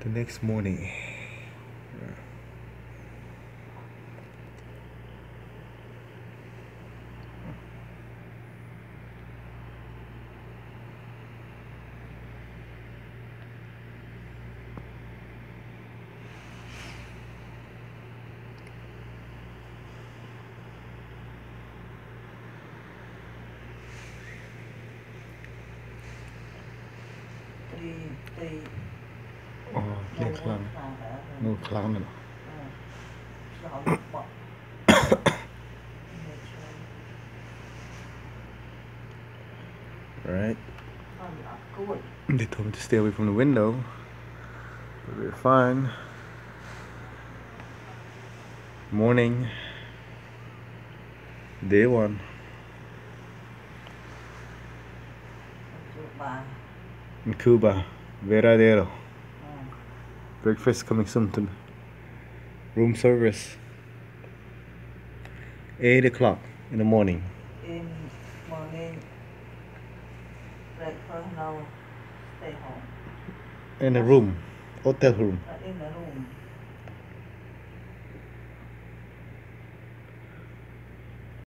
the next morning. đi đi Oh, nấu next one. hàng đã No clown. no. sợ bọt Right? con ở cuối They told me to stay away from the window. But we're fine. Morning. Day one. In Cuba. Varadero. Ừ. Breakfast coming soon to me. Room service. 8 o'clock in the morning. in morning breakfast now stay home In a room. Hotel room. uh, in room